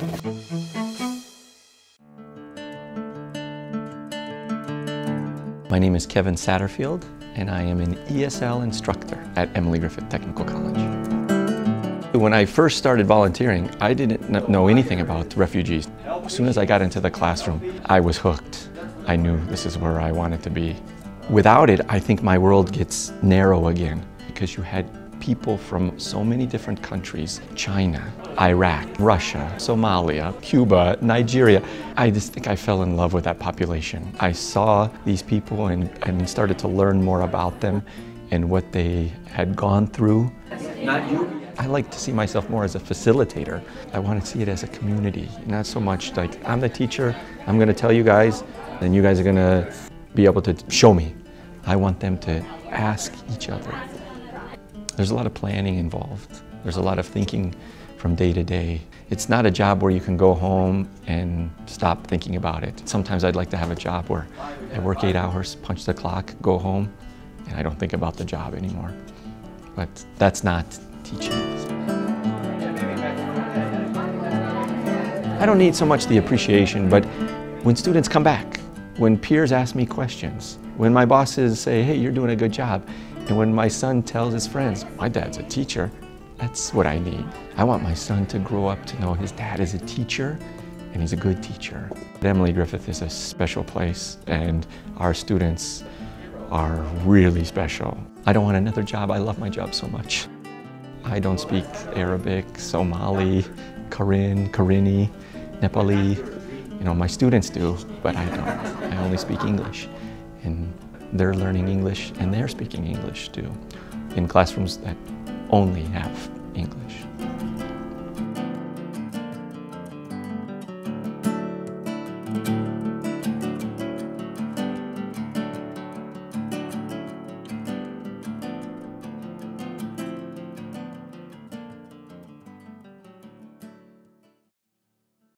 My name is Kevin Satterfield, and I am an ESL instructor at Emily Griffith Technical College. When I first started volunteering, I didn't know anything about refugees. As soon as I got into the classroom, I was hooked. I knew this is where I wanted to be. Without it, I think my world gets narrow again because you had people from so many different countries China, Iraq, Russia, Somalia, Cuba, Nigeria. I just think I fell in love with that population. I saw these people and, and started to learn more about them and what they had gone through. Not you. I like to see myself more as a facilitator. I want to see it as a community, not so much like I'm the teacher, I'm going to tell you guys, and you guys are going to be able to show me. I want them to ask each other. There's a lot of planning involved. There's a lot of thinking from day to day. It's not a job where you can go home and stop thinking about it. Sometimes I'd like to have a job where I work eight hours, punch the clock, go home, and I don't think about the job anymore. But that's not teaching. I don't need so much the appreciation, but when students come back, when peers ask me questions, when my bosses say, hey, you're doing a good job, and when my son tells his friends, my dad's a teacher, that's what I need. I want my son to grow up to know his dad is a teacher and he's a good teacher. Emily Griffith is a special place and our students are really special. I don't want another job. I love my job so much. I don't speak Arabic, Somali, Karen, Karenni, Nepali. You know, my students do, but I don't. I only speak English. And they're learning English and they're speaking English too in classrooms that only have English.